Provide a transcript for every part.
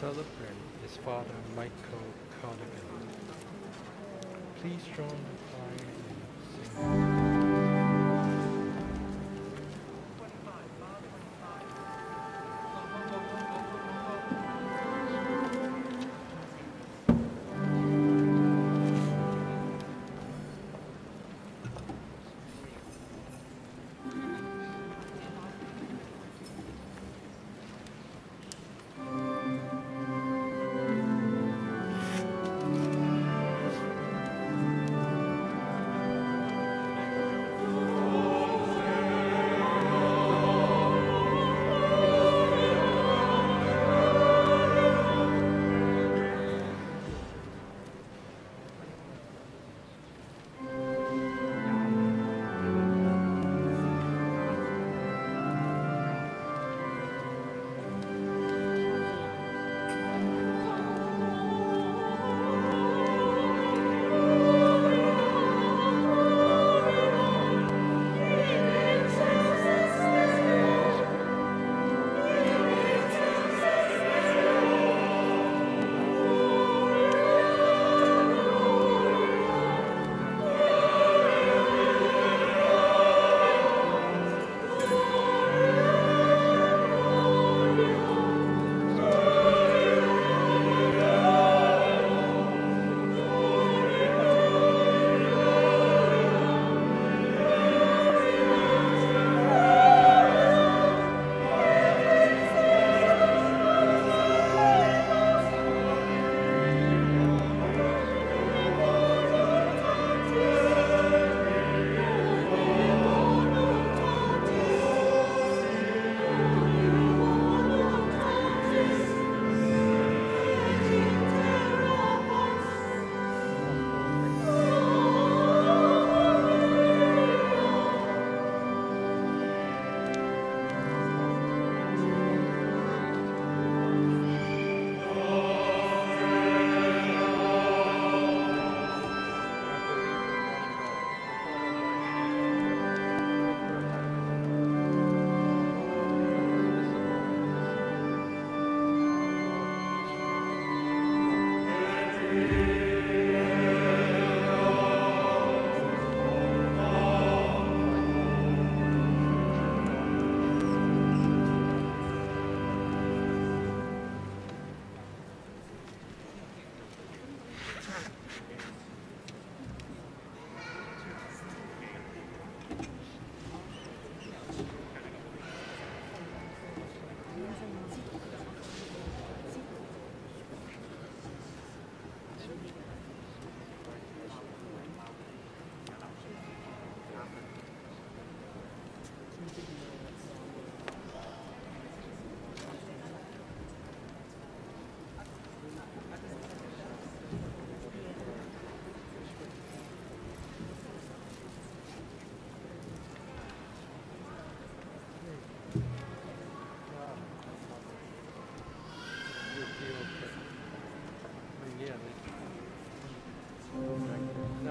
celebrant is Father Michael Cuddigan. Please join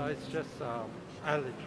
it's just um, allergy.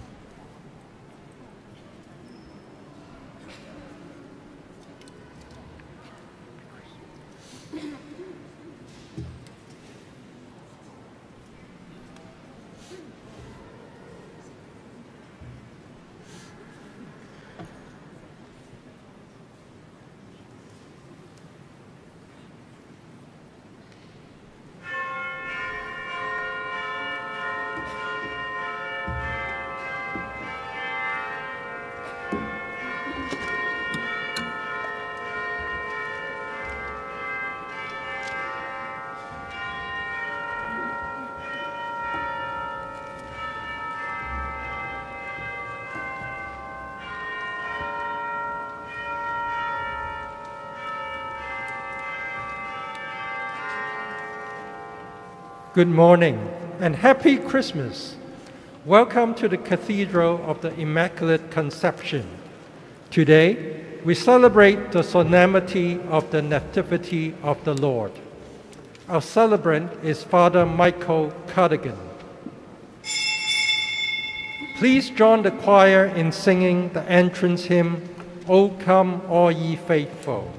Good morning and happy Christmas. Welcome to the Cathedral of the Immaculate Conception. Today, we celebrate the solemnity of the Nativity of the Lord. Our celebrant is Father Michael Cuddigan. Please join the choir in singing the entrance hymn, O Come All Ye Faithful.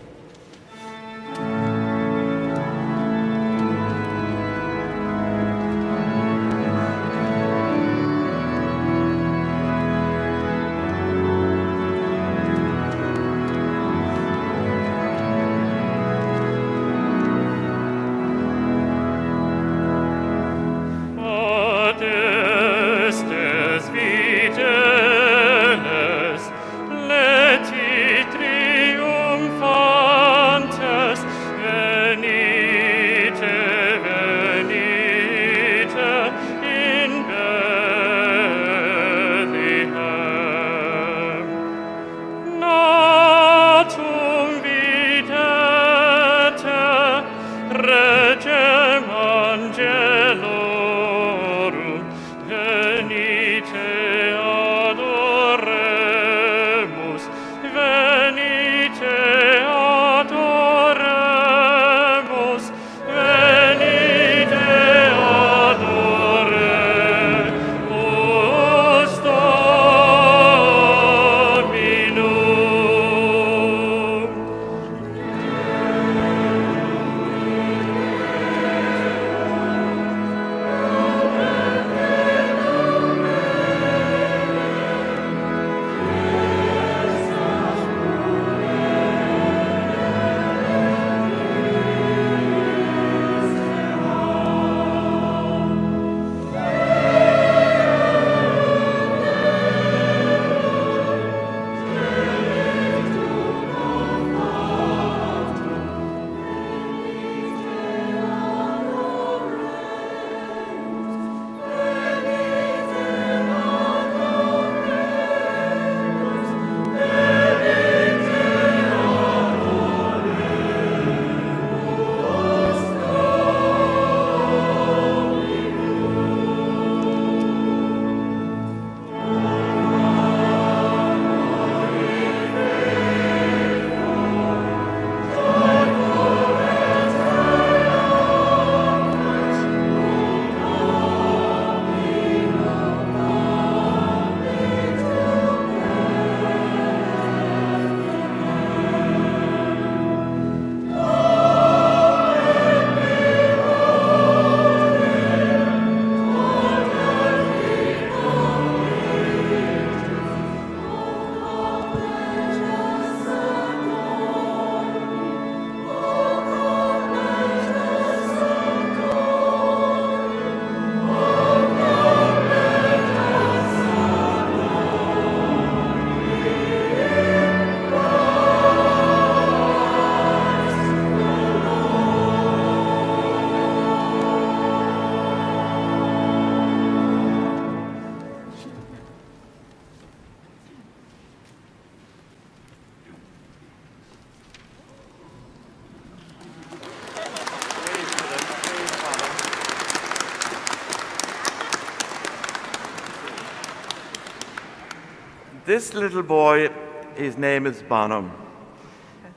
This little boy, his name is Bonham,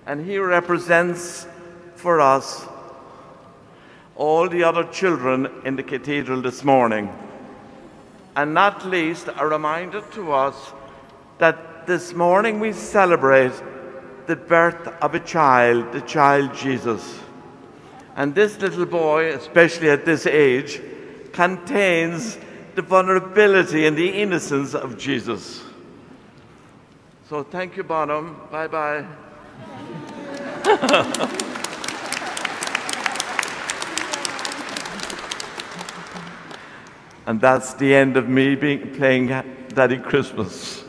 and he represents for us all the other children in the cathedral this morning. And not least, a reminder to us that this morning we celebrate the birth of a child, the child Jesus. And this little boy, especially at this age, contains the vulnerability and the innocence of Jesus. So thank you, Bonham. Bye bye. and that's the end of me being, playing Daddy Christmas.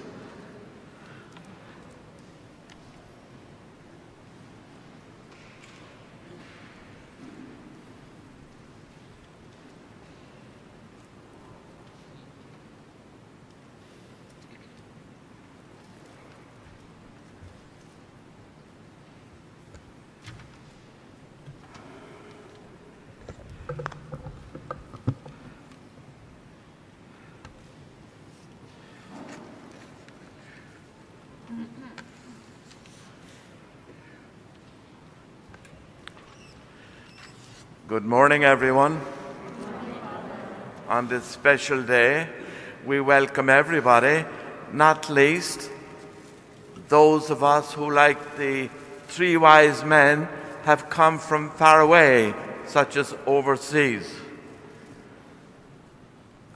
Good morning, everyone. On this special day, we welcome everybody, not least those of us who, like the three wise men, have come from far away, such as overseas.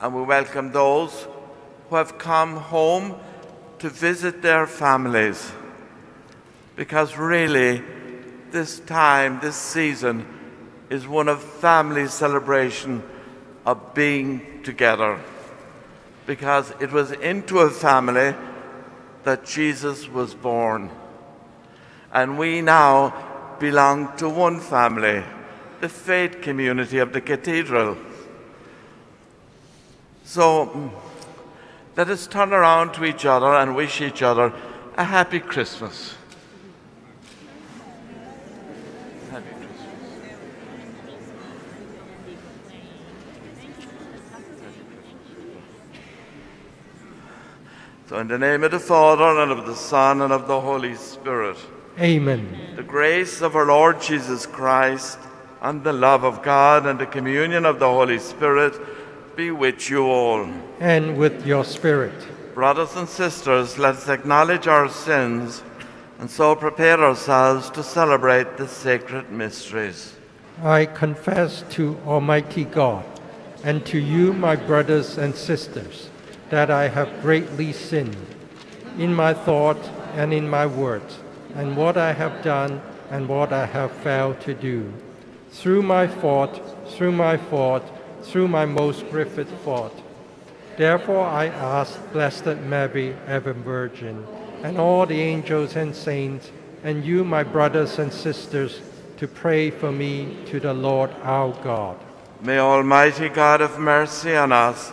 And we welcome those who have come home to visit their families. Because really, this time, this season, is one of family celebration of being together. Because it was into a family that Jesus was born. And we now belong to one family, the faith community of the cathedral. So let us turn around to each other and wish each other a happy Christmas. So, in the name of the Father, and of the Son, and of the Holy Spirit, Amen. the grace of our Lord Jesus Christ, and the love of God, and the communion of the Holy Spirit be with you all. And with your spirit. Brothers and sisters, let us acknowledge our sins and so prepare ourselves to celebrate the sacred mysteries. I confess to Almighty God and to you, my brothers and sisters, that I have greatly sinned in my thought and in my words, and what I have done and what I have failed to do. Through my fault, through my fault, through my most grievous fault. Therefore I ask Blessed Mary, ever Virgin, and all the angels and saints, and you, my brothers and sisters, to pray for me to the Lord our God. May Almighty God have mercy on us,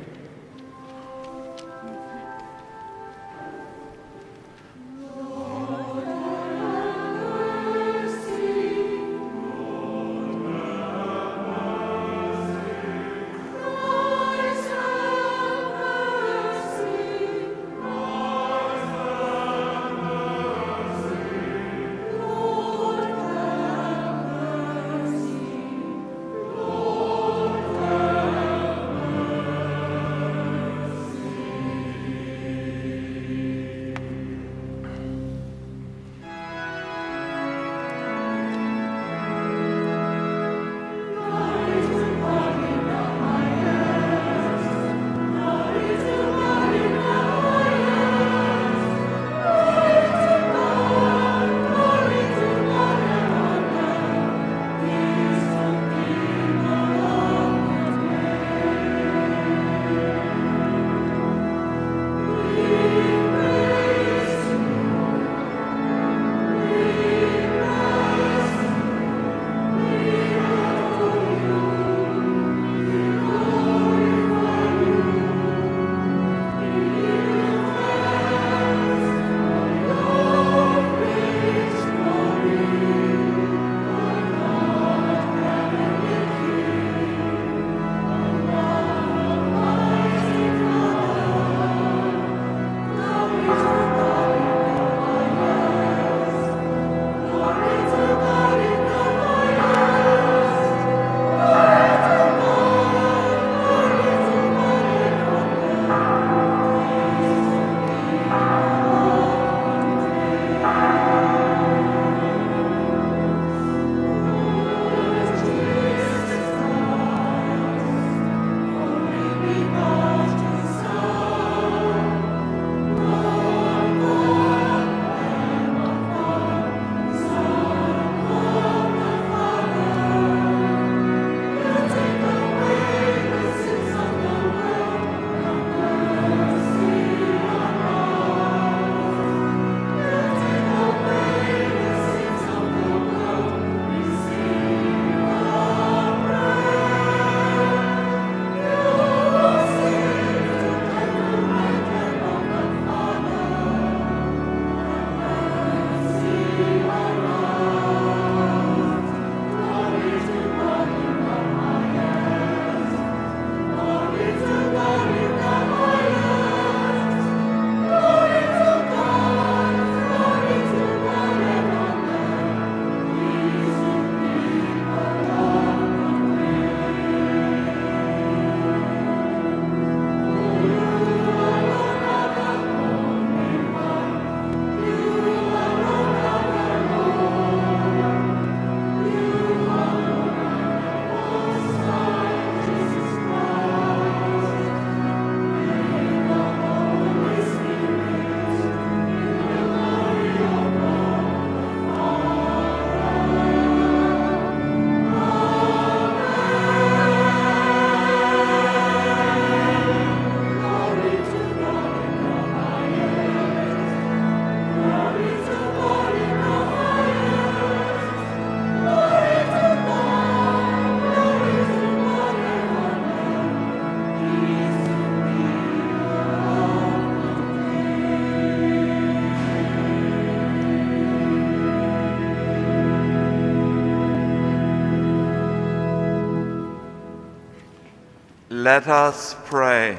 Let us pray.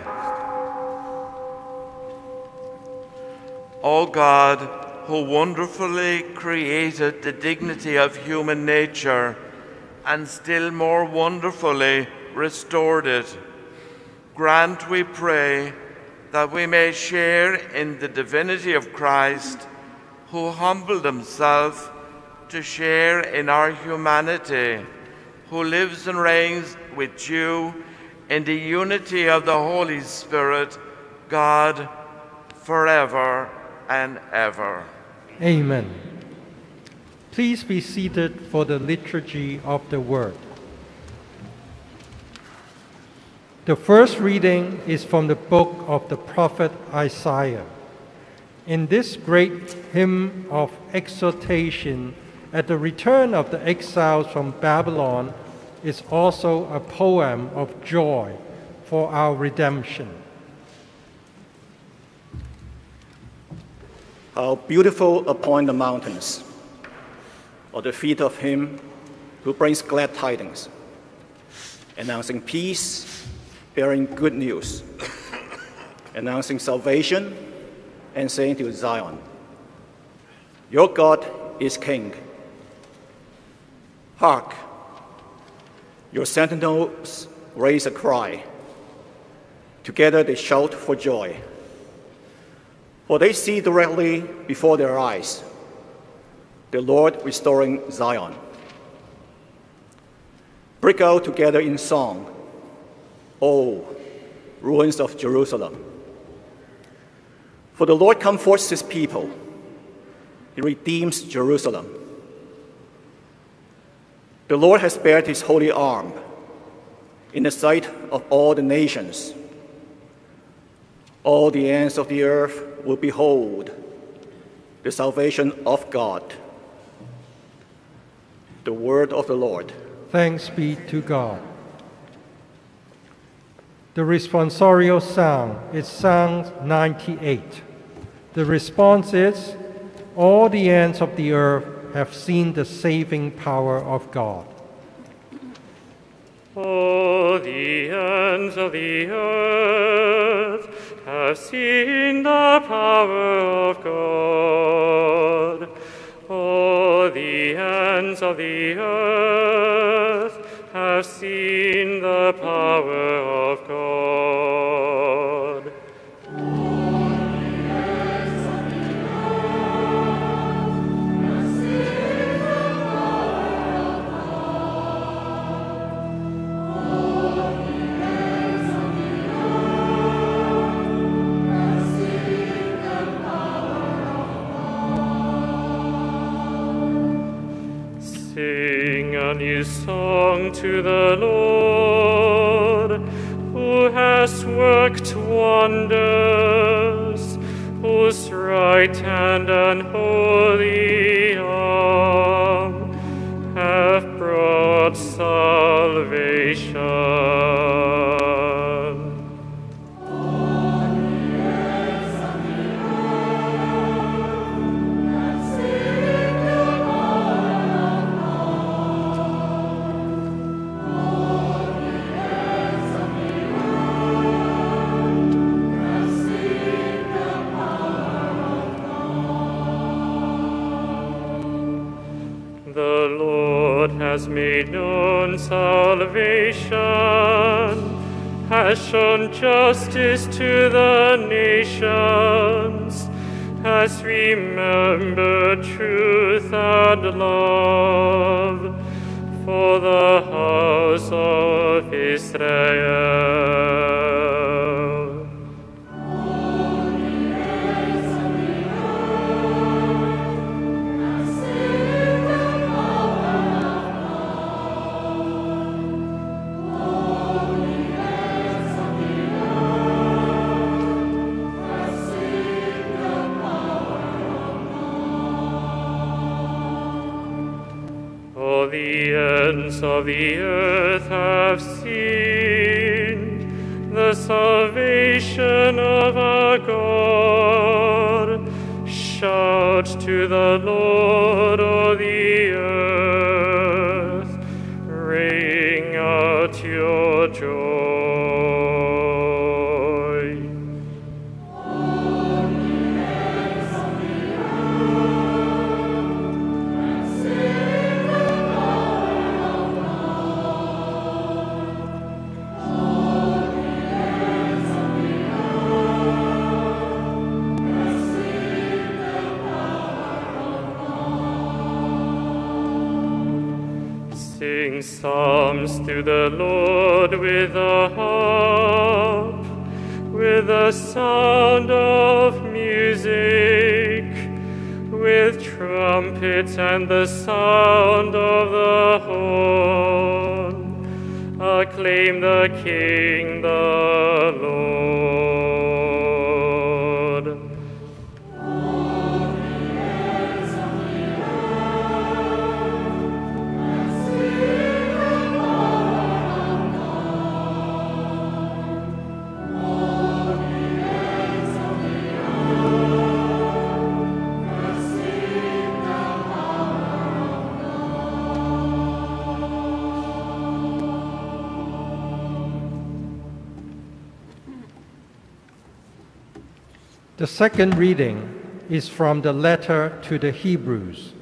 O God, who wonderfully created the dignity of human nature and still more wonderfully restored it, grant, we pray, that we may share in the divinity of Christ, who humbled himself to share in our humanity, who lives and reigns with you in the unity of the Holy Spirit, God, forever and ever. Amen. Please be seated for the liturgy of the word. The first reading is from the book of the prophet Isaiah. In this great hymn of exhortation at the return of the exiles from Babylon is also a poem of joy for our redemption. How beautiful upon the mountains are the feet of him who brings glad tidings, announcing peace, bearing good news, announcing salvation, and saying to Zion, Your God is King. Hark, your sentinels raise a cry. Together they shout for joy for they see directly before their eyes the Lord restoring Zion. Break out together in song, O ruins of Jerusalem. For the Lord comforts his people, he redeems Jerusalem. The Lord has bared his holy arm in the sight of all the nations. All the ends of the earth will behold the salvation of God. The word of the Lord. Thanks be to God. The responsorial psalm is Psalm 98. The response is All the ends of the earth have seen the saving power of God. All the ends of the earth have seen the power of God. All the ends of the earth have seen the power of God. Song to the Lord, who has worked wonders, whose right hand and holy arm have brought salvation. Known salvation, has shown justice to the nations, has remembered truth and love for the house of Israel. Of the earth have seen the salvation of our God. Shout to the Lord, O the earth, the Lord with a harp, with the sound of music, with trumpets and the sound of the horn. Acclaim the King, the Lord. Second reading is from the letter to the Hebrews.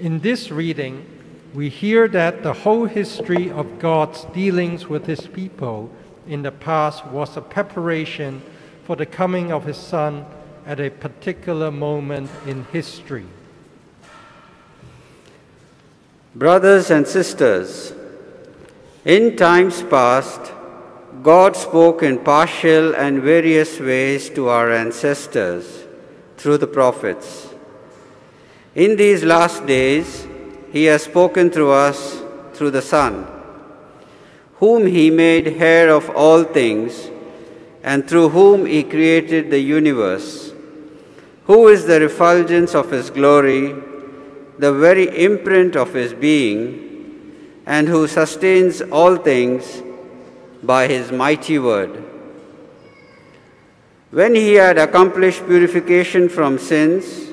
In this reading, we hear that the whole history of God's dealings with his people in the past was a preparation for the coming of his Son at a particular moment in history. Brothers and sisters, in times past, God spoke in partial and various ways to our ancestors through the prophets. In these last days, He has spoken through us through the Son, whom He made heir of all things, and through whom He created the universe, who is the refulgence of His glory, the very imprint of His being, and who sustains all things by his mighty word. When he had accomplished purification from sins,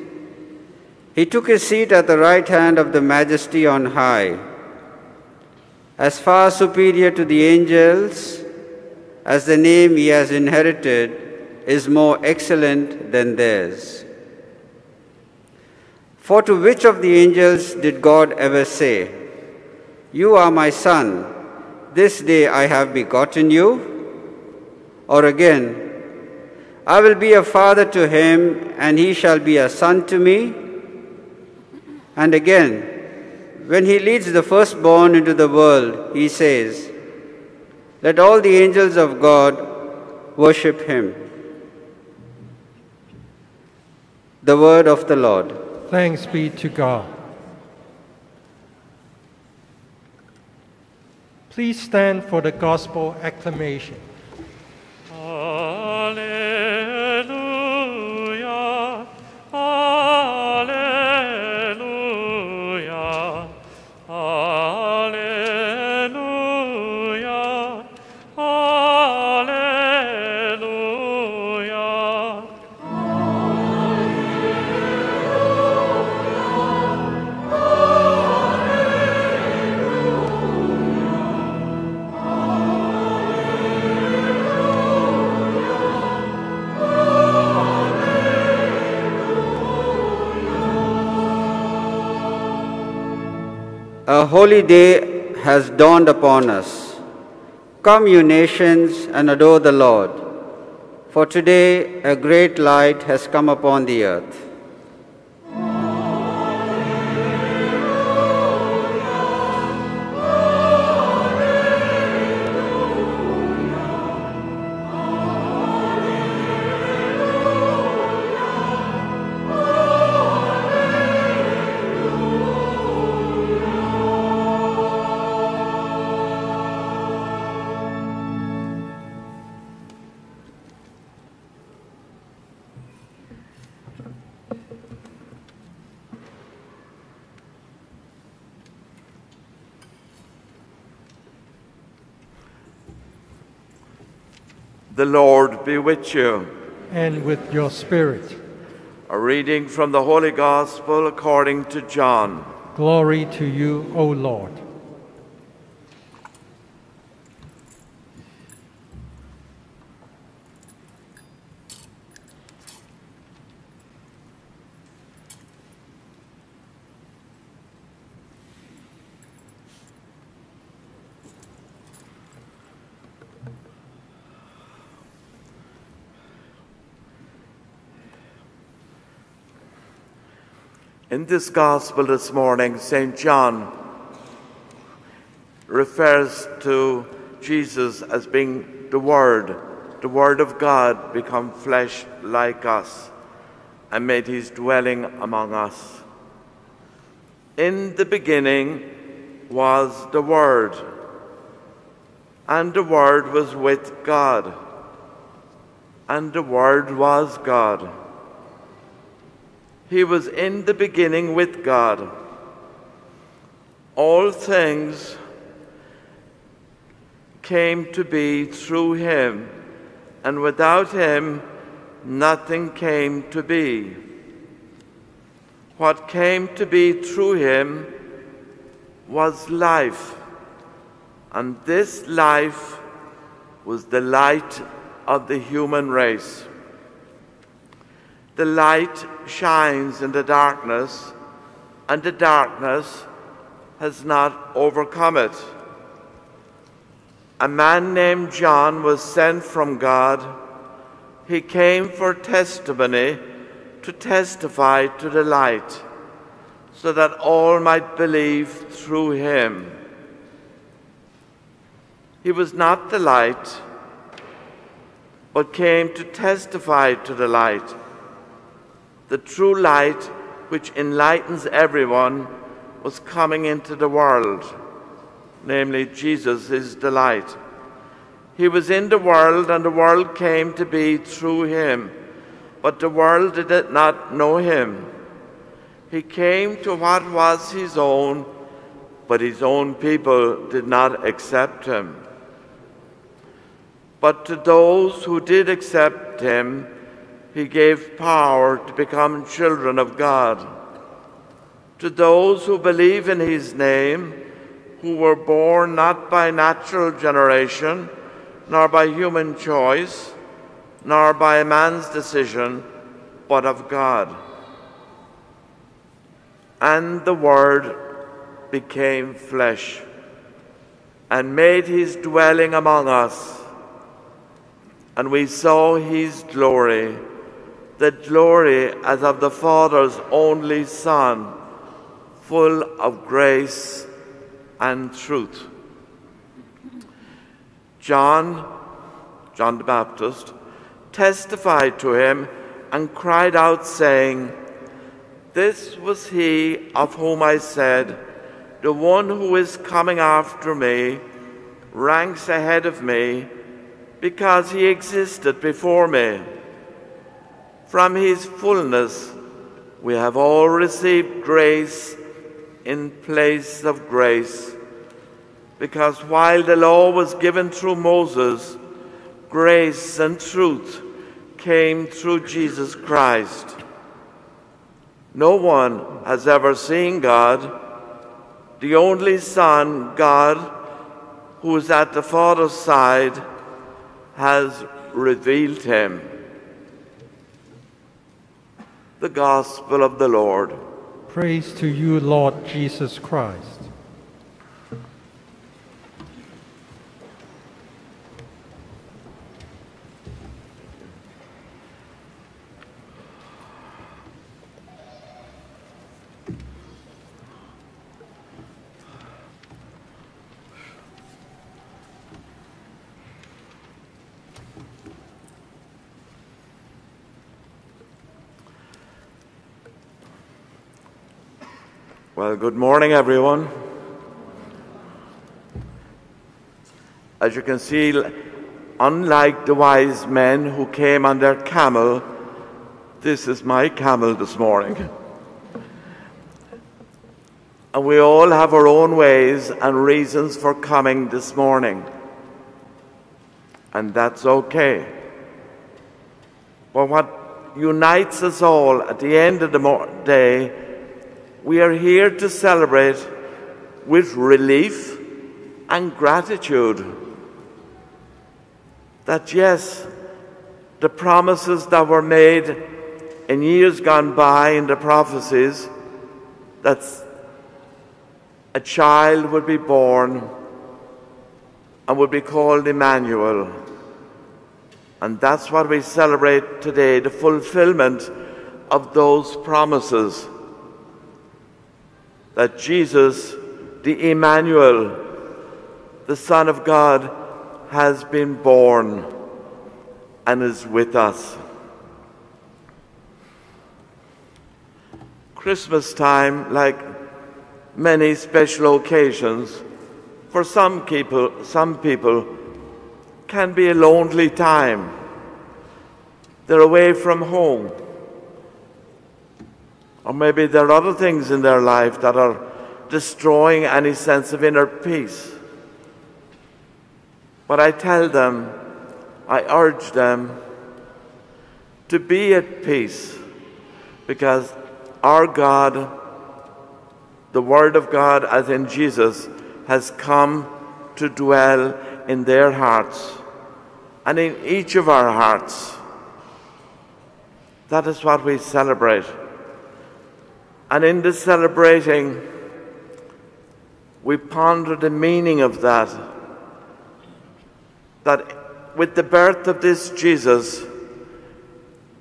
he took his seat at the right hand of the Majesty on high, as far superior to the angels as the name he has inherited is more excellent than theirs. For to which of the angels did God ever say, You are my son? This day I have begotten you? Or again, I will be a father to him, and he shall be a son to me? And again, when he leads the firstborn into the world, he says, Let all the angels of God worship him. The word of the Lord. Thanks be to God. Please stand for the gospel acclamation. Holy day has dawned upon us. Come, you nations, and adore the Lord. For today a great light has come upon the earth. With you. And with your spirit, A reading from the Holy Gospel according to John. glory to you, O Lord. In this Gospel this morning, St. John refers to Jesus as being the Word, the Word of God become flesh like us and made his dwelling among us. In the beginning was the Word, and the Word was with God, and the Word was God. He was in the beginning with God. All things came to be through him, and without him nothing came to be. What came to be through him was life, and this life was the light of the human race. The light shines in the darkness, and the darkness has not overcome it. A man named John was sent from God. He came for testimony to testify to the light, so that all might believe through him. He was not the light, but came to testify to the light. The true light, which enlightens everyone, was coming into the world namely, Jesus is the light. He was in the world, and the world came to be through him, but the world did not know him. He came to what was his own, but his own people did not accept him. But to those who did accept him, he gave power to become children of God. To those who believe in his name, who were born not by natural generation, nor by human choice, nor by man's decision, but of God. And the Word became flesh and made his dwelling among us. And we saw his glory, the glory as of the Father's only Son, full of grace and truth. John, John the Baptist, testified to him and cried out, saying, This was he of whom I said, The one who is coming after me ranks ahead of me because he existed before me. From his fullness we have all received grace in place of grace. Because while the law was given through Moses, grace and truth came through Jesus Christ. No one has ever seen God. The only Son, God, who is at the Father's side, has revealed him. The Gospel of the Lord. Praise to you, Lord Jesus Christ. Well, good morning, everyone. As you can see, unlike the wise men who came on their camel, this is my camel this morning. And we all have our own ways and reasons for coming this morning. And that's okay. But what unites us all at the end of the day we are here to celebrate with relief and gratitude that, yes, the promises that were made in years gone by in the prophecies that a child would be born and would be called Emmanuel. And that's what we celebrate today the fulfillment of those promises that Jesus, the Emmanuel, the Son of God has been born and is with us. Christmas time, like many special occasions, for some people, some people can be a lonely time. They're away from home. Or maybe there are other things in their life that are destroying any sense of inner peace. But I tell them, I urge them to be at peace because our God, the Word of God, as in Jesus, has come to dwell in their hearts and in each of our hearts. That is what we celebrate. And in this celebrating, we ponder the meaning of that. That with the birth of this Jesus,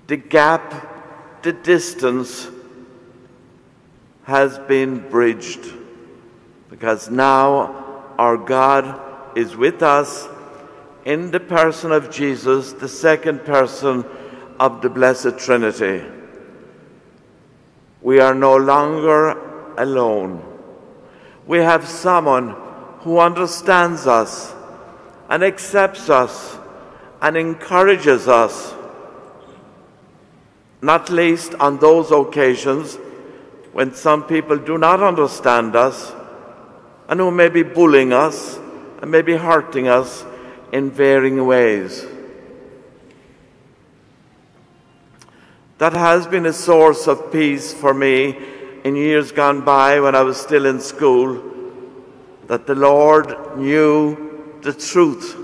the gap, the distance has been bridged. Because now our God is with us in the person of Jesus, the second person of the Blessed Trinity. We are no longer alone. We have someone who understands us and accepts us and encourages us, not least on those occasions when some people do not understand us and who may be bullying us and may be hurting us in varying ways. That has been a source of peace for me in years gone by when I was still in school, that the Lord knew the truth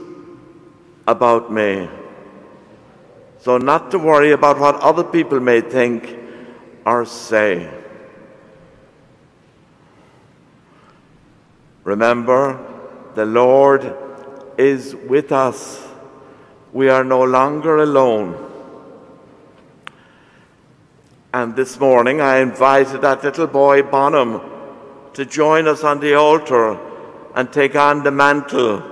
about me. So, not to worry about what other people may think or say. Remember, the Lord is with us. We are no longer alone. And this morning I invited that little boy Bonham to join us on the altar and take on the mantle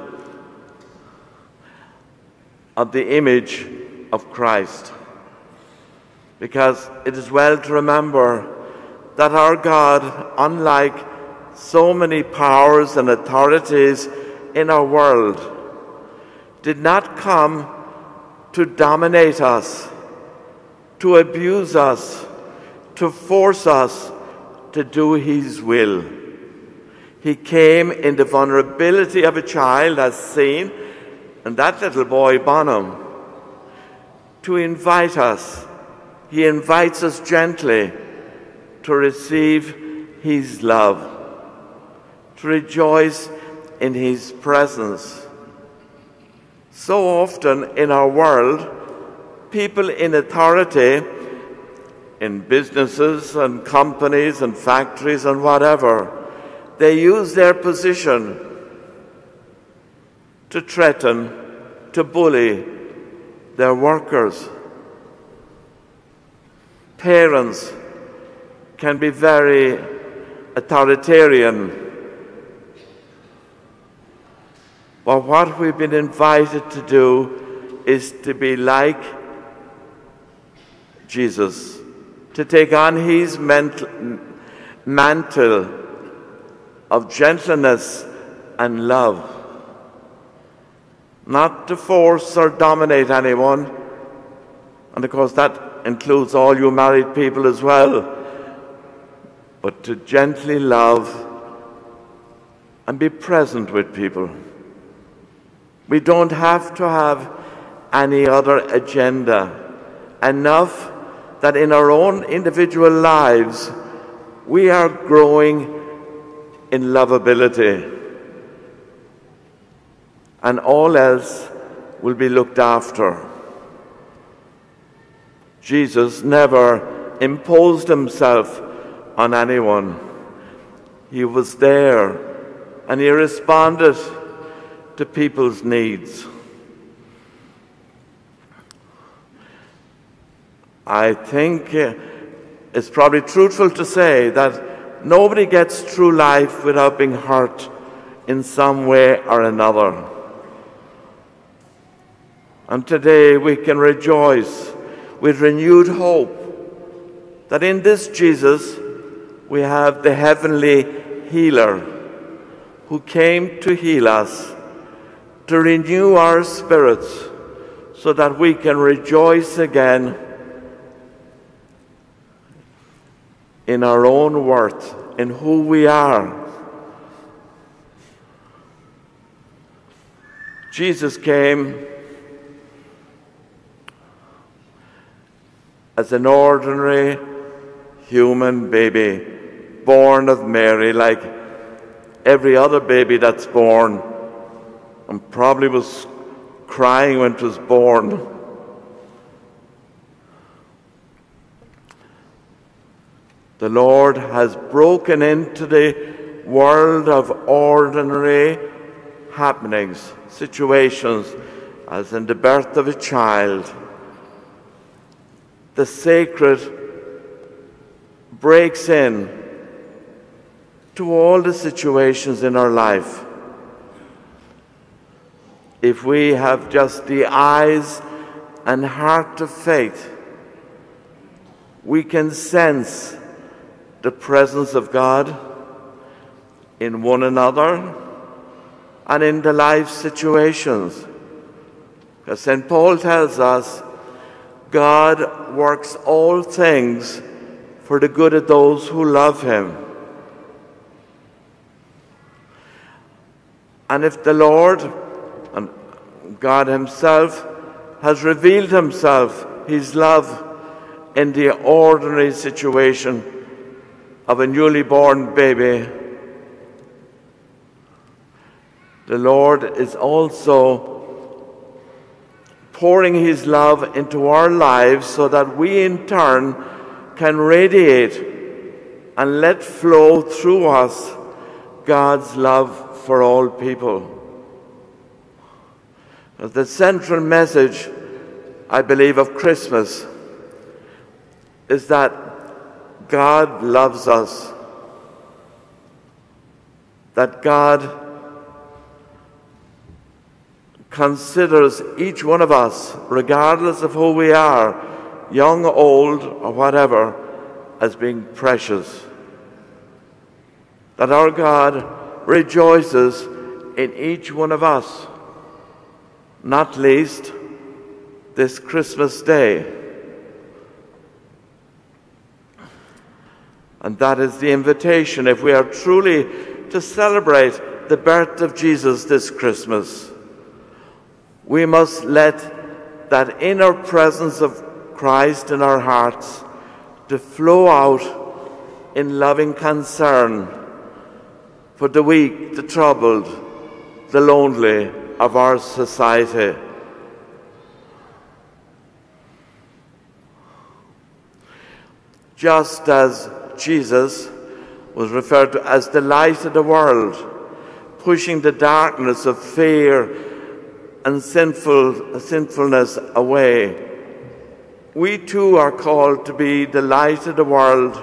of the image of Christ. Because it is well to remember that our God, unlike so many powers and authorities in our world, did not come to dominate us, to abuse us, to force us to do His will. He came in the vulnerability of a child, as seen, and that little boy, Bonham, to invite us. He invites us gently to receive His love, to rejoice in His presence. So often in our world, people in authority in businesses and companies and factories and whatever, they use their position to threaten, to bully their workers. Parents can be very authoritarian. But what we've been invited to do is to be like Jesus to take on his mantle of gentleness and love. Not to force or dominate anyone, and of course that includes all you married people as well, but to gently love and be present with people. We don't have to have any other agenda. Enough that in our own individual lives we are growing in lovability and all else will be looked after. Jesus never imposed himself on anyone. He was there and he responded to people's needs. I think it's probably truthful to say that nobody gets through life without being hurt in some way or another. And today we can rejoice with renewed hope that in this Jesus we have the heavenly healer who came to heal us, to renew our spirits, so that we can rejoice again in our own worth, in who we are. Jesus came as an ordinary human baby, born of Mary, like every other baby that's born, and probably was crying when it was born. The Lord has broken into the world of ordinary happenings, situations, as in the birth of a child. The sacred breaks in to all the situations in our life. If we have just the eyes and heart of faith, we can sense the presence of God in one another and in the life situations. Because St. Paul tells us God works all things for the good of those who love him. And if the Lord and God Himself has revealed Himself, His love, in the ordinary situation of a newly born baby, the Lord is also pouring His love into our lives so that we in turn can radiate and let flow through us God's love for all people. The central message, I believe, of Christmas is that God loves us, that God considers each one of us, regardless of who we are, young, old, or whatever, as being precious. That our God rejoices in each one of us, not least this Christmas day. And that is the invitation if we are truly to celebrate the birth of Jesus this Christmas. We must let that inner presence of Christ in our hearts to flow out in loving concern for the weak, the troubled, the lonely of our society. Just as Jesus was referred to as the light of the world, pushing the darkness of fear and sinful, sinfulness away. We too are called to be the light of the world,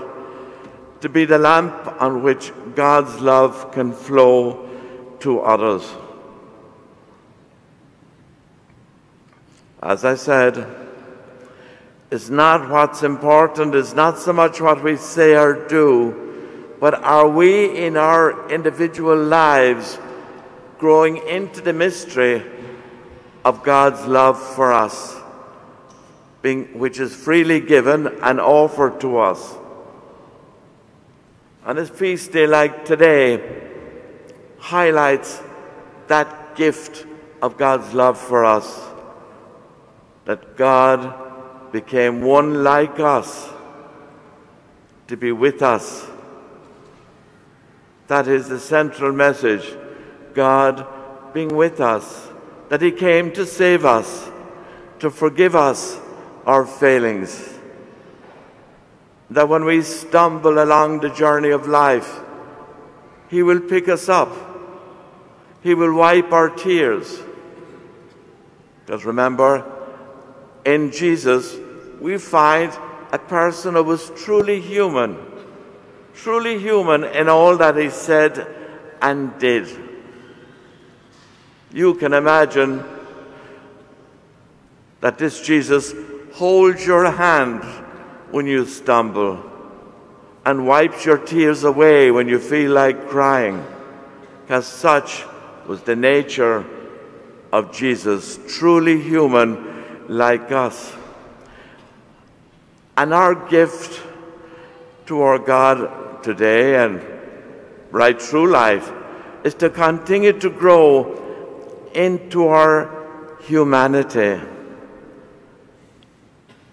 to be the lamp on which God's love can flow to others. As I said, it's not what's important, it's not so much what we say or do, but are we in our individual lives growing into the mystery of God's love for us, being, which is freely given and offered to us? And a feast day like today highlights that gift of God's love for us, that God became one like us to be with us. That is the central message God being with us, that He came to save us, to forgive us our failings. That when we stumble along the journey of life, He will pick us up, He will wipe our tears. Because remember, in Jesus, we find a person who was truly human, truly human in all that he said and did. You can imagine that this Jesus holds your hand when you stumble and wipes your tears away when you feel like crying, because such was the nature of Jesus, truly human like us. And our gift to our God today and right through life is to continue to grow into our humanity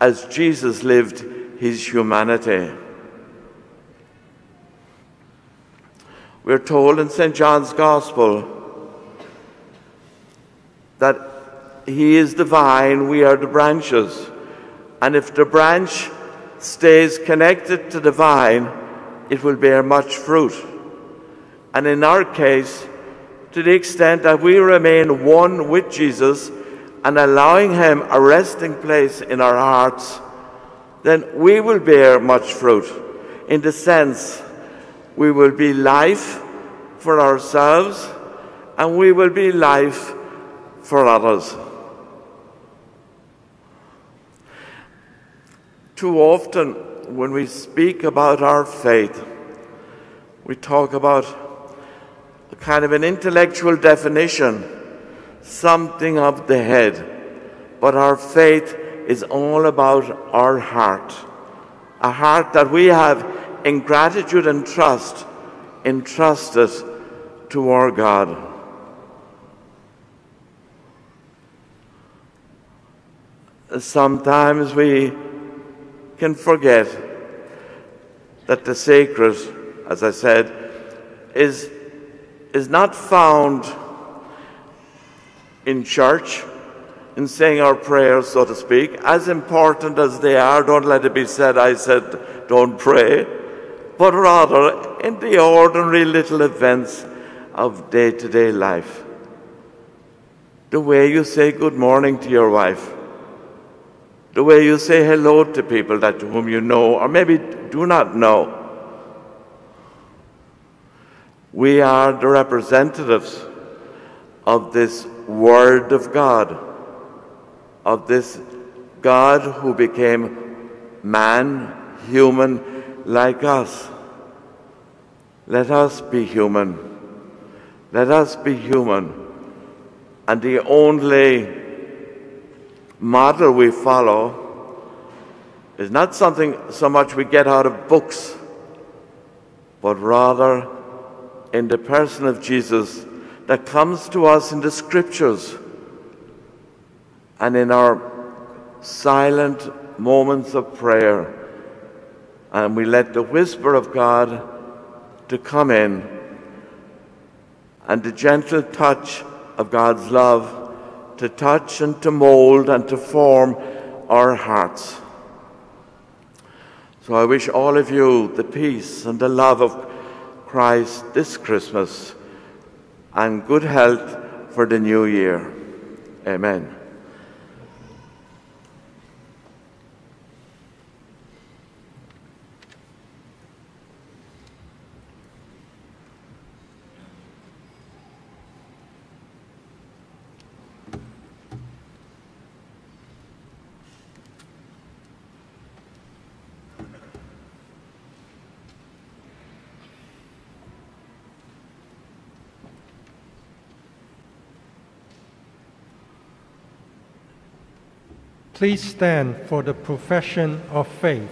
as Jesus lived his humanity. We're told in St. John's Gospel that he is the vine, we are the branches. And if the branch stays connected to the vine, it will bear much fruit. And in our case, to the extent that we remain one with Jesus and allowing Him a resting place in our hearts, then we will bear much fruit in the sense we will be life for ourselves and we will be life for others. Too often, when we speak about our faith, we talk about a kind of an intellectual definition, something of the head. But our faith is all about our heart, a heart that we have in gratitude and trust entrusted to our God. Sometimes we can forget that the sacred, as I said, is, is not found in church, in saying our prayers, so to speak, as important as they are. Don't let it be said, I said, don't pray, but rather in the ordinary little events of day to day life. The way you say good morning to your wife the way you say hello to people that whom you know or maybe do not know. We are the representatives of this Word of God, of this God who became man, human like us. Let us be human. Let us be human. And the only model we follow is not something so much we get out of books, but rather in the person of Jesus that comes to us in the scriptures and in our silent moments of prayer. And we let the whisper of God to come in and the gentle touch of God's love to touch and to mold and to form our hearts. So I wish all of you the peace and the love of Christ this Christmas and good health for the new year. Amen. Please stand for the profession of faith.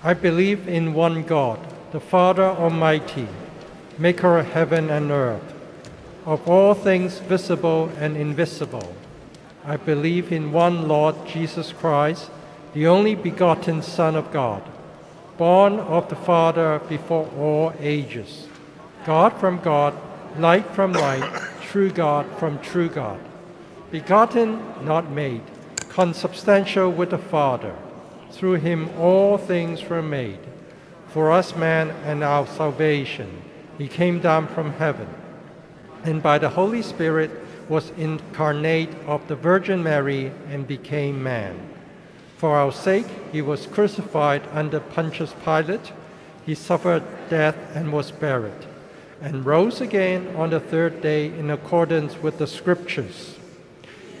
I believe in one God, the Father Almighty, maker of heaven and earth, of all things visible and invisible. I believe in one Lord Jesus Christ, the only begotten Son of God, born of the Father before all ages, God from God, light from light, true God from true God begotten, not made, consubstantial with the Father. Through him all things were made. For us, man, and our salvation, he came down from heaven, and by the Holy Spirit was incarnate of the Virgin Mary and became man. For our sake, he was crucified under Pontius Pilate. He suffered death and was buried and rose again on the third day in accordance with the Scriptures.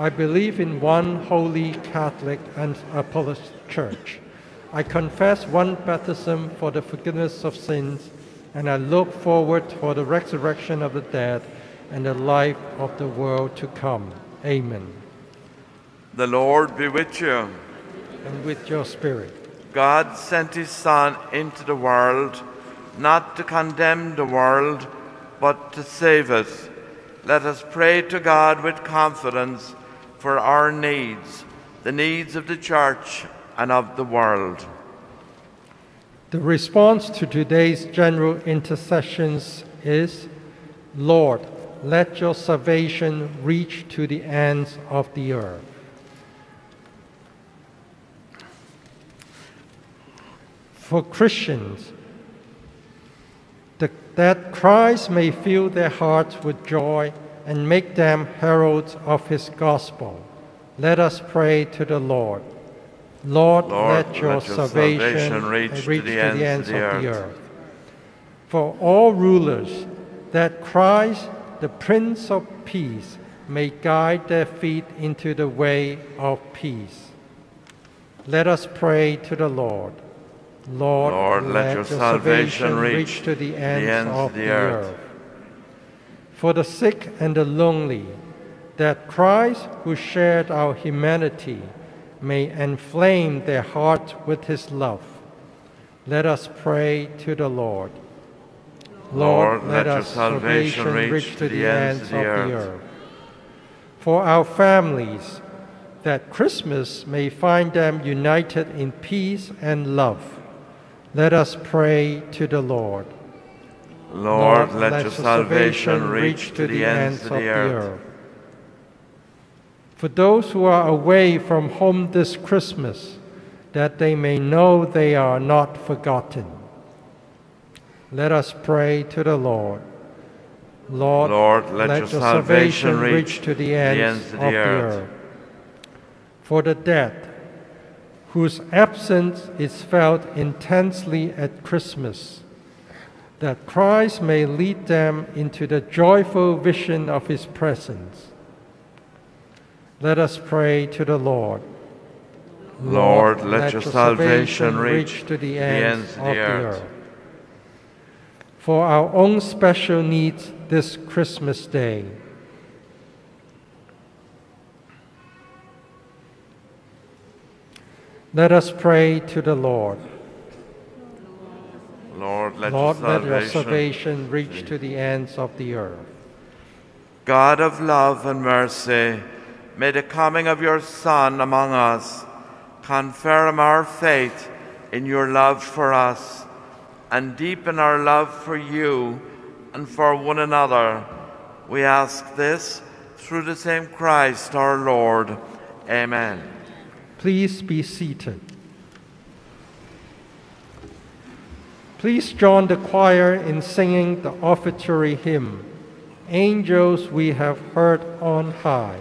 I believe in one holy Catholic and Apostolic Church. I confess one baptism for the forgiveness of sins, and I look forward for the resurrection of the dead and the life of the world to come. Amen. The Lord be with you. And with your spirit. God sent his Son into the world not to condemn the world, but to save it. Let us pray to God with confidence for our needs, the needs of the church and of the world. The response to today's general intercessions is Lord, let your salvation reach to the ends of the earth. For Christians, the, that Christ may fill their hearts with joy and make them heralds of his gospel. Let us pray to the Lord. Lord, Lord, let, your let your salvation, salvation reach to the to ends the of ends the of the earth. earth. For all rulers, that Christ, the Prince of Peace, may guide their feet into the way of peace. Let us pray to the Lord. Lord, Lord, let your salvation reach to the ends, ends of the the earth. earth. For the sick and the lonely, that Christ, who shared our humanity, may enflame their hearts with his love. Let us pray to the Lord. Lord, let your us salvation reach to the ends of the earth. For our families, that Christmas may find them united in peace and love. Let us pray to the Lord. Lord, let, your salvation reach to the ends of the earth. For those who are away from home this Christmas, that they may know they are not forgotten. Let us pray to the Lord. Lord, Lord, let your salvation reach to the ends, of the earth. For the dead, whose absence is felt intensely at Christmas, that Christ may lead them into the joyful vision of his presence. Let us pray to the Lord. Lord, let your salvation reach to the the ends, ends of the earth. For our own special needs this Christmas day, let us pray to the Lord. Lord, let Lord, your let your salvation salvation reach to the ends of the earth. God of love and mercy, may the coming of your Son among us confirm our faith in your love for us and deepen our love for you and for one another. We ask this through the same Christ our Lord. Amen. Please be seated. Please join the choir in singing the offertory hymn, Angels We Have Heard on High.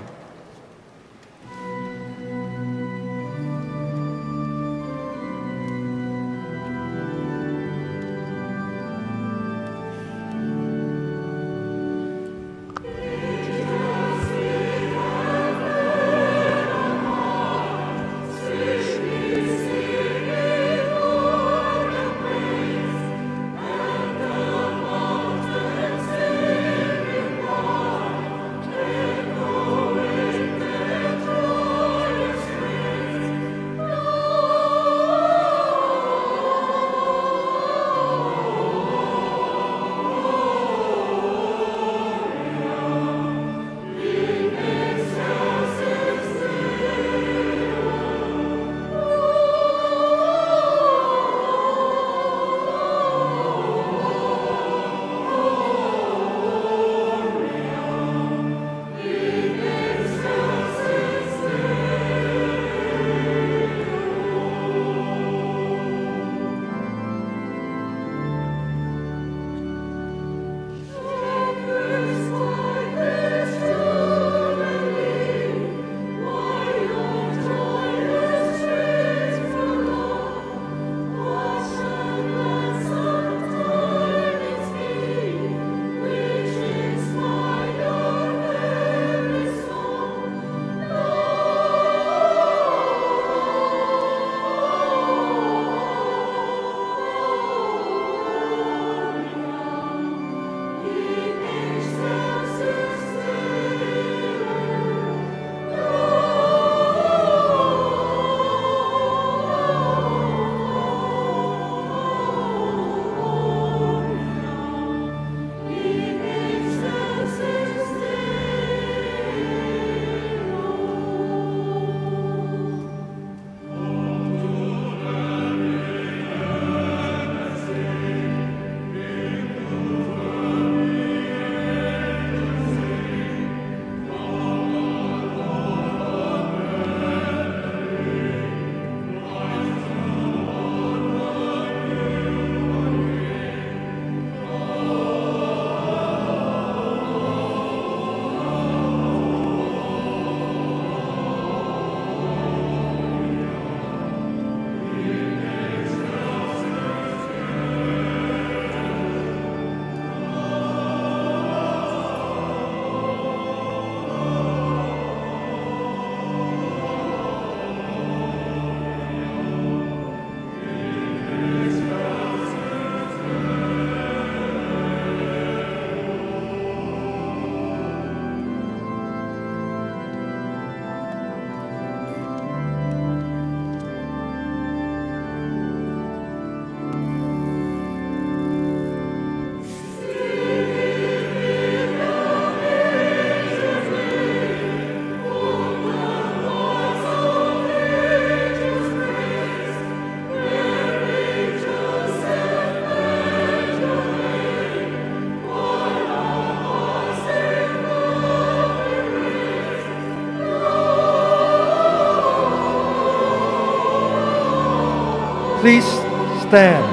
Stand.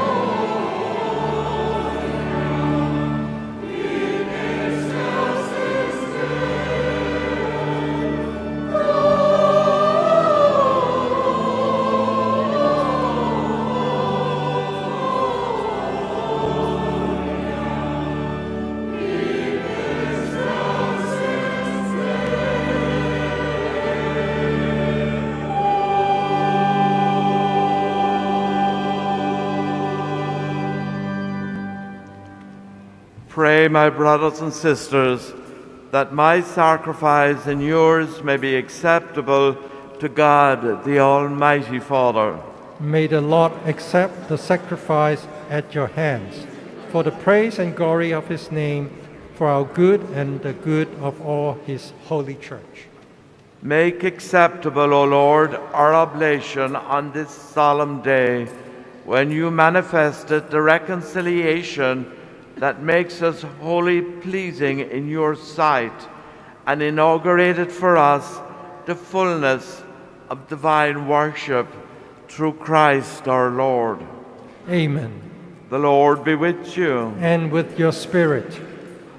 Pray, my brothers and sisters, that my sacrifice and yours may be acceptable to God, the Almighty Father. May the Lord accept the sacrifice at your hands for the praise and glory of his name, for our good and the good of all his holy church. Make acceptable, O Lord, our oblation on this solemn day when you manifested the reconciliation that makes us wholly pleasing in your sight and inaugurated for us the fullness of divine worship through Christ our Lord. Amen. The Lord be with you. And with your spirit,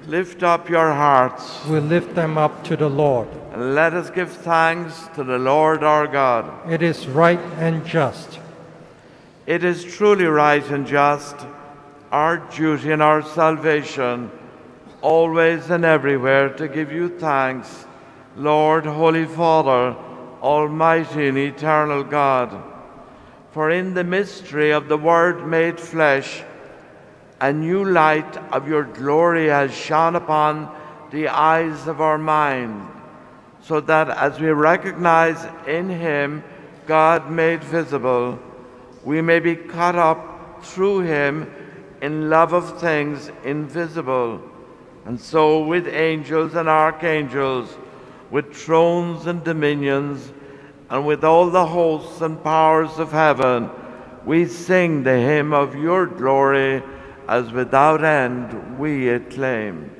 Lift up your hearts we lift them up to the Lord. and let us give thanks to the Lord our God. It is right and just. It is truly right and just, our duty and our salvation, always and everywhere to give you thanks, Lord, Holy Father, Almighty and Eternal God. For in the mystery of the Word made flesh, a new light of your glory has shone upon the eyes of our mind, so that as we recognize in him God made visible, we may be caught up through him in love of things invisible. And so, with angels and archangels, with thrones and dominions, and with all the hosts and powers of heaven, we sing the hymn of your glory as without end we acclaim.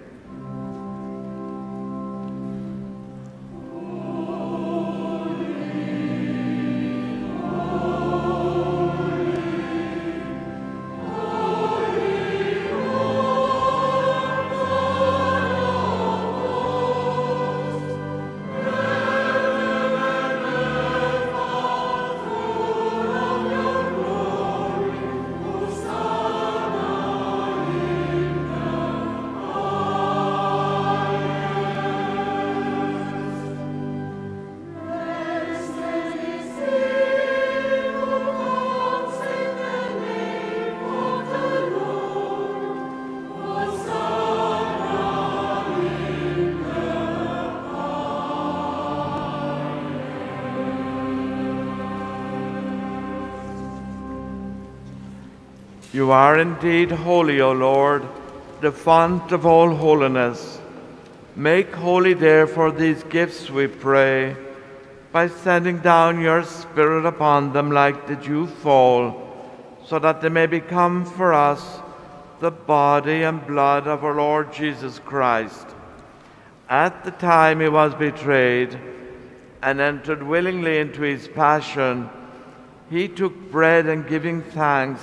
Are indeed holy, O Lord, the font of all holiness. Make holy, therefore, these gifts, we pray, by sending down your Spirit upon them like the dew fall, so that they may become for us the body and blood of our Lord Jesus Christ. At the time he was betrayed and entered willingly into his passion, he took bread and giving thanks,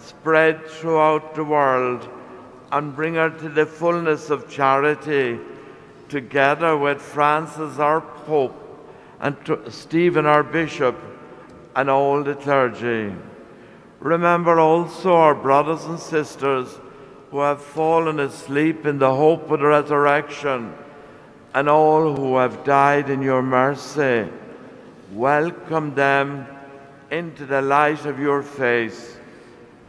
spread throughout the world and bring her to the fullness of charity, together with Francis, our Pope, and Stephen, our Bishop, and all the clergy. Remember also our brothers and sisters who have fallen asleep in the hope of the resurrection, and all who have died in your mercy. Welcome them into the light of your face.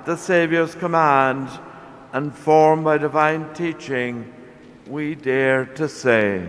At the Saviour's command and formed by divine teaching, we dare to say,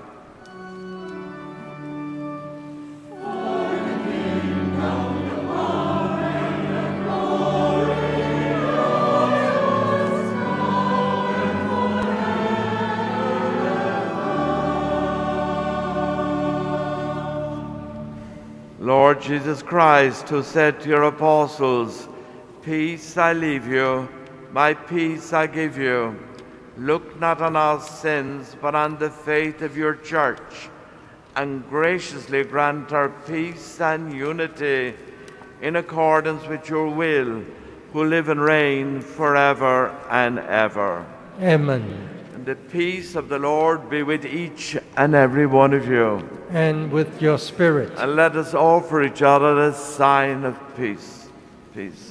Jesus Christ, who said to your apostles, Peace I leave you, my peace I give you. Look not on our sins, but on the faith of your church, and graciously grant her peace and unity in accordance with your will, who live and reign forever and ever. Amen. And the peace of the Lord be with each and every one of you. And with your spirit. And let us offer each other a sign of peace. Peace.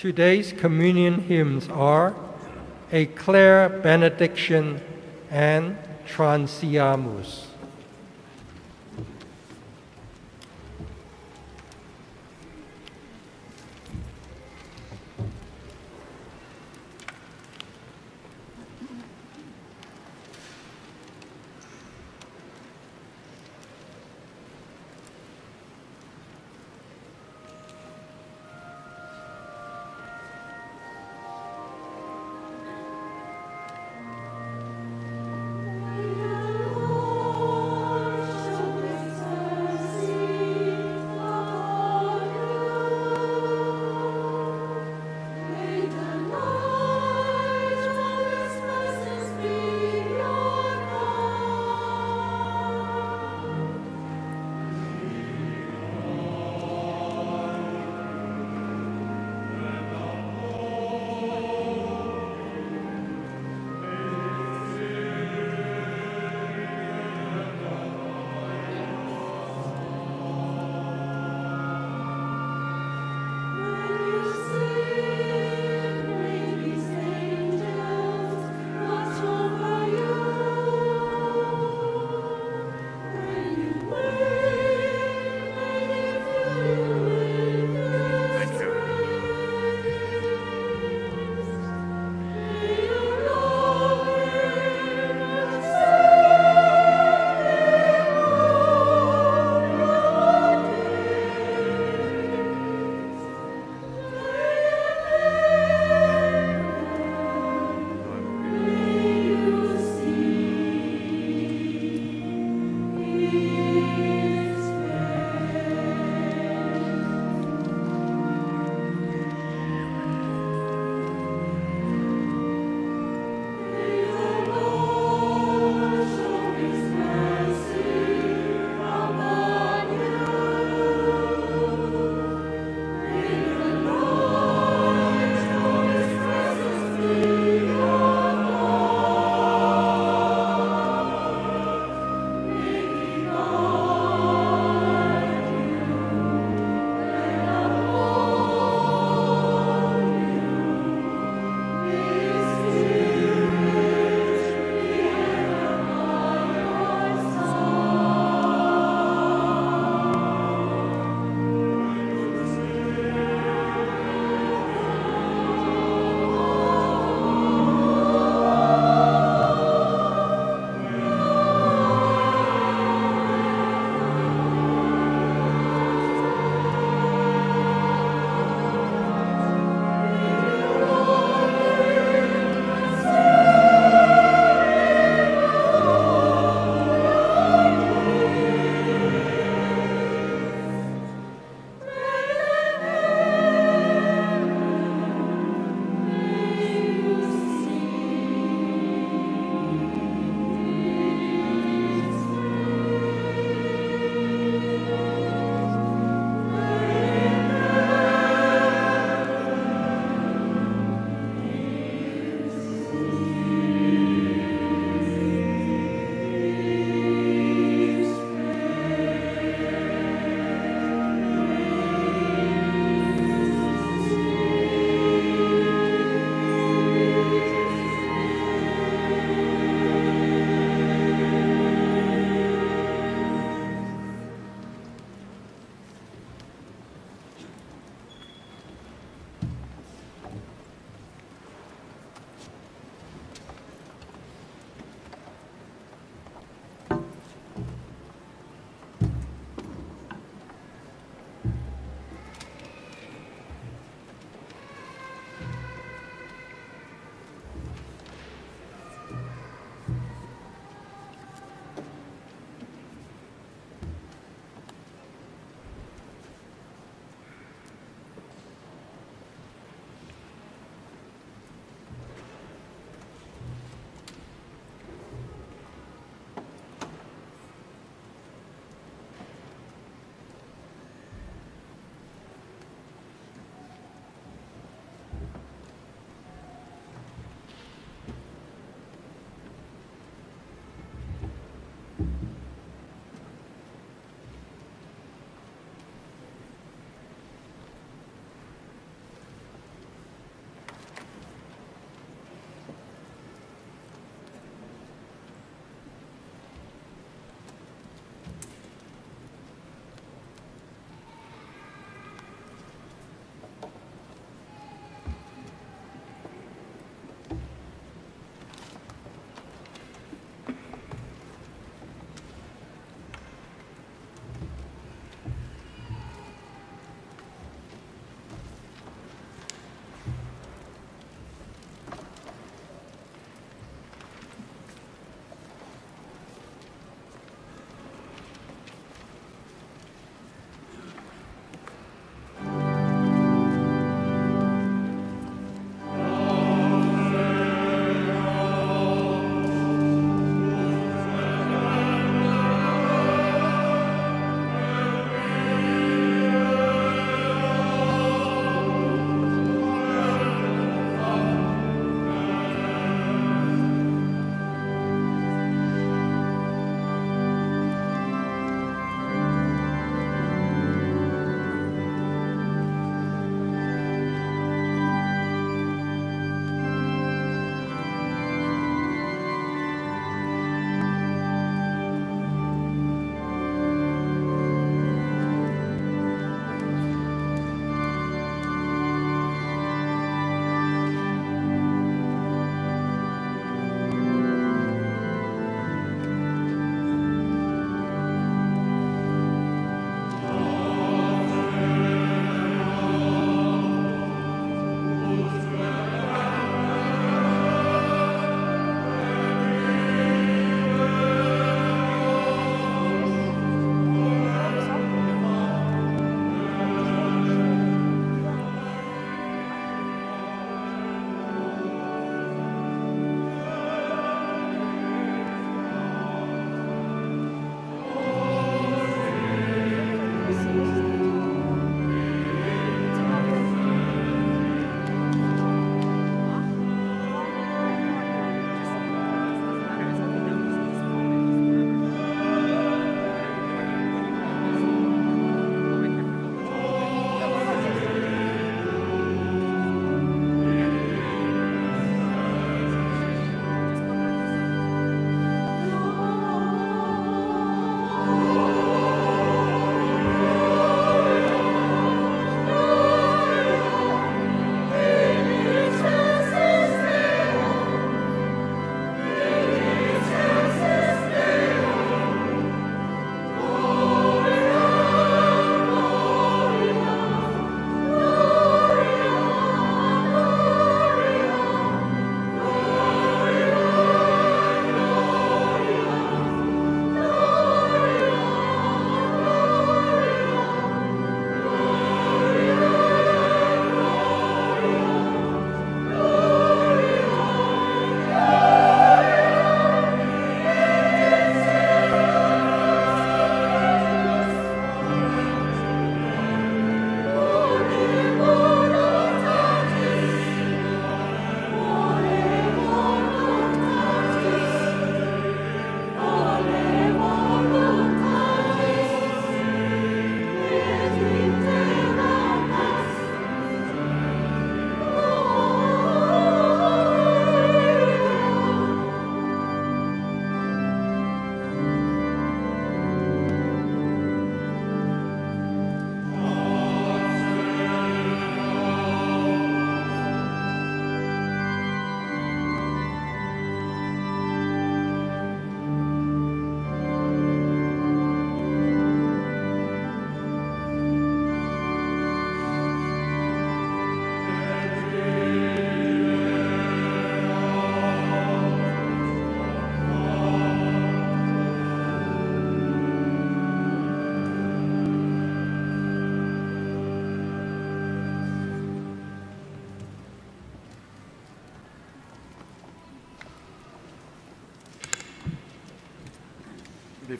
Today's communion hymns are A Clear Benediction and Transeamus.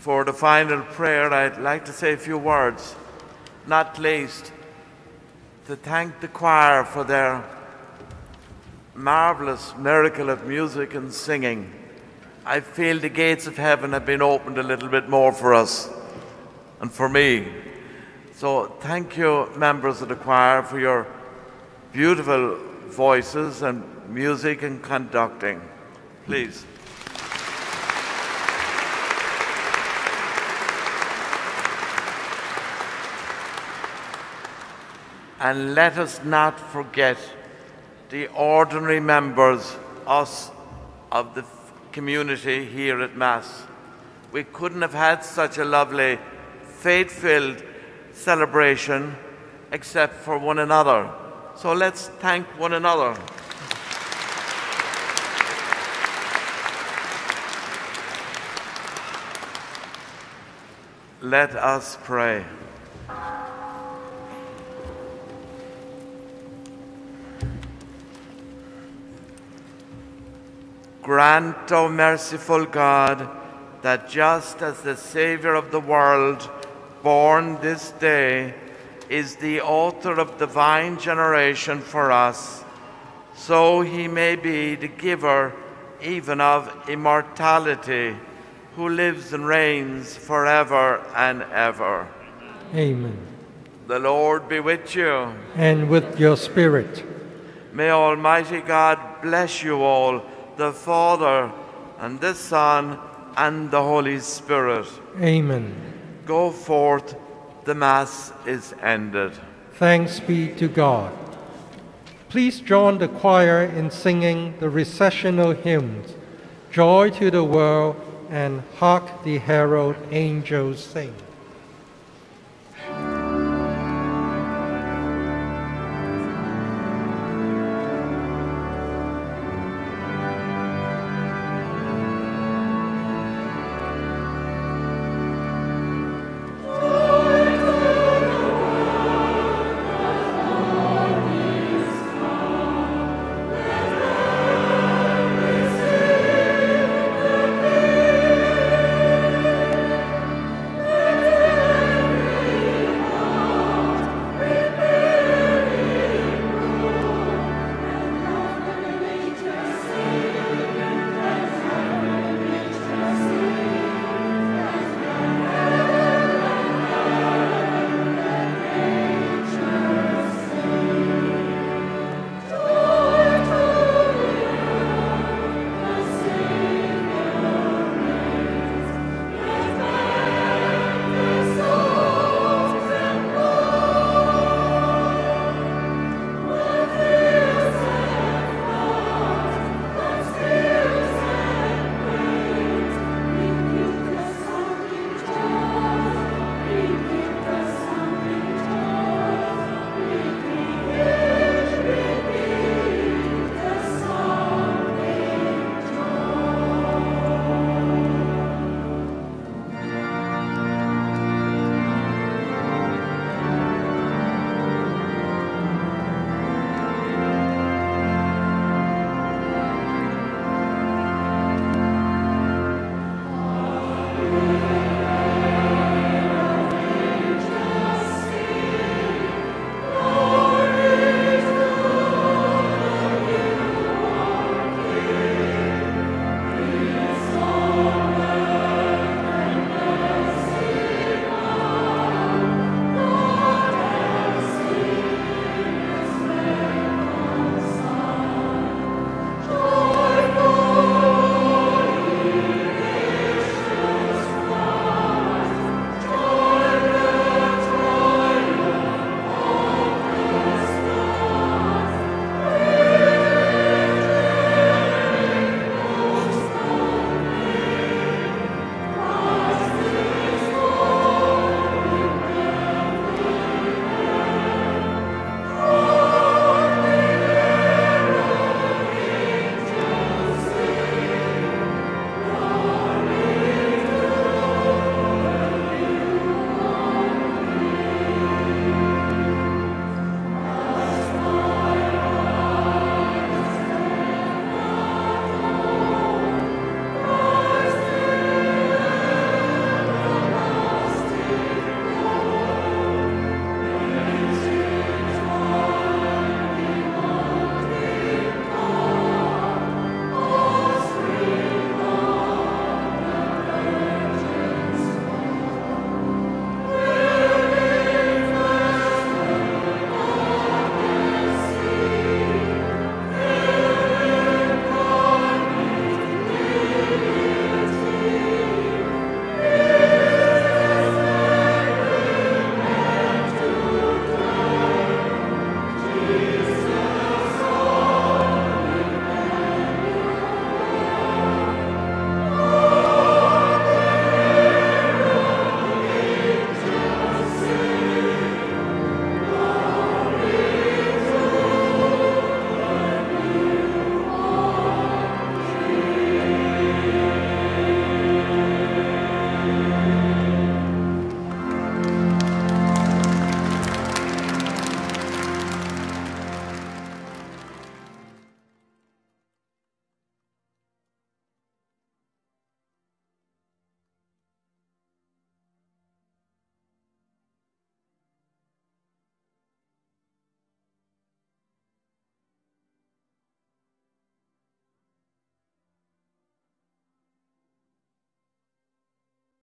Before the final prayer, I'd like to say a few words, not least to thank the choir for their marvelous miracle of music and singing. I feel the gates of heaven have been opened a little bit more for us and for me. So, thank you, members of the choir, for your beautiful voices and music and conducting. Please. And let us not forget the ordinary members, us, of the community here at Mass. We couldn't have had such a lovely, faith filled celebration except for one another. So let's thank one another. Let us pray. Grant, O merciful God, that just as the Saviour of the world, born this day, is the author of divine generation for us, so he may be the giver even of immortality, who lives and reigns forever and ever. Amen. The Lord be with you. And with your spirit. May Almighty God bless you all, the Father, and the Son, and the Holy Spirit. Amen. Go forth, the Mass is ended. Thanks be to God. Please join the choir in singing the recessional hymns, Joy to the World and Hark the Herald Angels Sing.